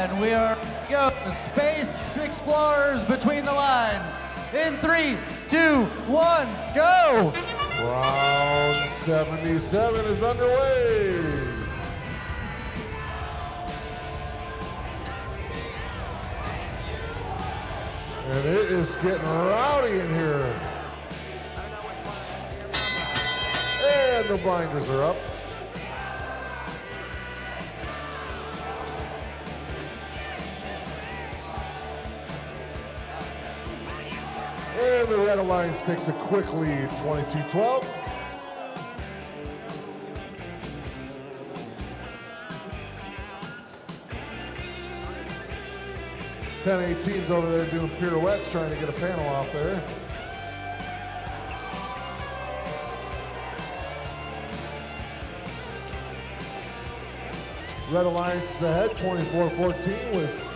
And we are go, Space Explorers between the lines. In three, two, one, go! Round 77 is underway. And it is getting rowdy in here. And the blinders are up. And the Red Alliance takes a quick lead, 22-12. Ten 18's over there doing pirouettes, trying to get a panel off there. Red Alliance is ahead, 24-14 with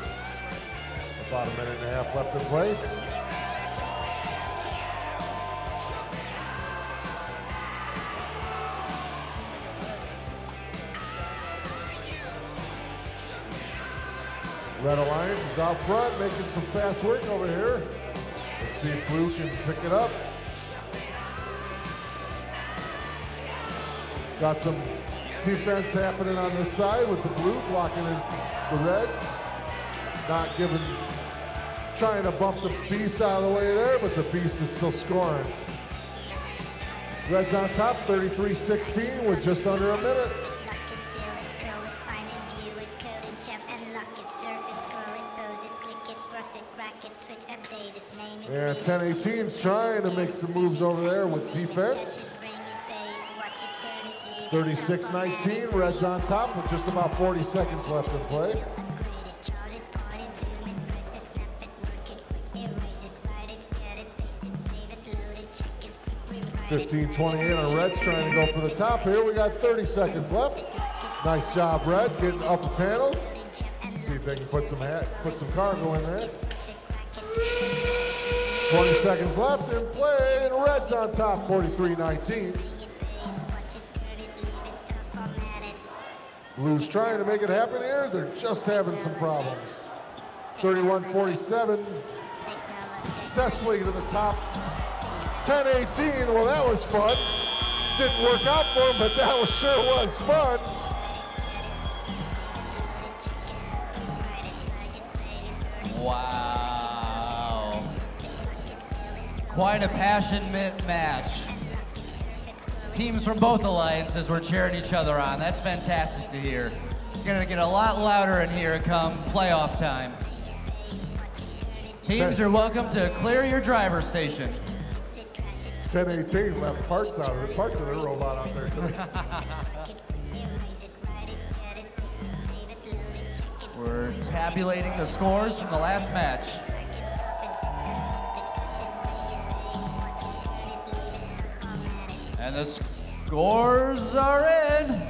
about a minute and a half left to play. Red Alliance is out front, making some fast work over here. Let's see if Blue can pick it up. Got some defense happening on this side with the blue blocking in the reds. Not giving, trying to bump the beast out of the way there, but the beast is still scoring. Reds on top, 33-16 with just under a minute. And 10-18's trying to make some moves over there with defense. 36-19, Reds on top with just about 40 seconds left in play. Fifteen twenty-eight on Reds trying to go for the top here. We got 30 seconds left. Nice job, Red, getting up the panels. See if they can put some hat, put some cargo in there. 20 seconds left in play, and Reds on top, 43-19. Blues trying to make it happen here. They're just having some problems. 31-47, successfully to the top. 10-18, well that was fun. Didn't work out for them, but that was sure was fun. Wow. Quite a passionate match. Teams from both alliances were cheering each other on. That's fantastic to hear. It's going to get a lot louder in here come playoff time. Teams are welcome to clear your driver station. 10-18 left parts out of it, parts of the robot out there. We're tabulating the scores from the last match. And the scores are in.